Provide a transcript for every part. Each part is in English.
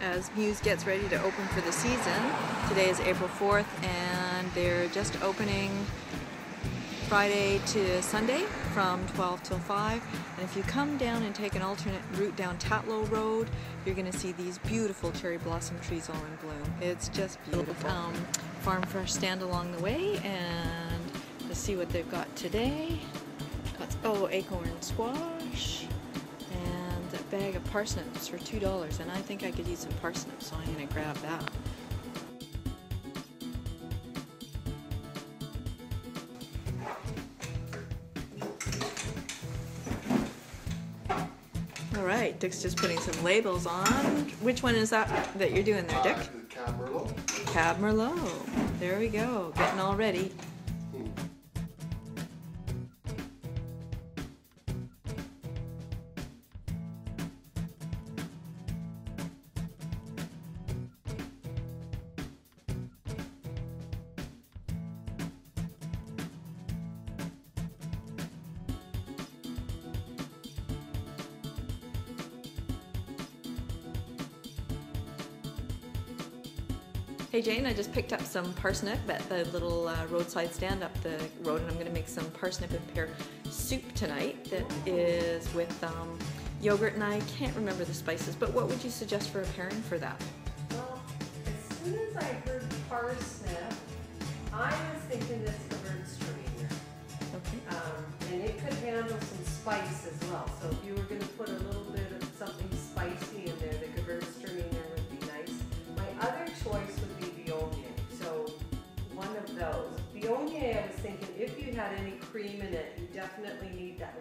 as Muse gets ready to open for the season. Today is April 4th and they're just opening Friday to Sunday from 12 till 5. And if you come down and take an alternate route down Tatlow Road, you're going to see these beautiful cherry blossom trees all in bloom. It's just beautiful. Um, farm fresh stand along the way and let's see what they've got today. Got, oh, acorn squash bag of parsnips for $2 and I think I could use some parsnips so I'm going to grab that. All right, Dick's just putting some labels on. Which one is that that you're doing there, Dick? Uh, Cab Merlot. Cab Merlot. There we go, getting all ready. Hey Jane, I just picked up some parsnip at the little uh, roadside stand up the road, and I'm going to make some parsnip and pear soup tonight. That is with um, yogurt, and I can't remember the spices. But what would you suggest for a pairing for that? Well, as soon as I heard parsnip, I was thinking had any cream in it, you definitely need that.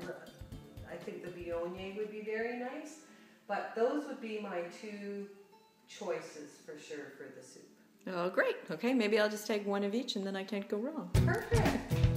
I think the Viognier would be very nice. But those would be my two choices for sure for the soup. Oh, great. Okay, maybe I'll just take one of each, and then I can't go wrong. Perfect.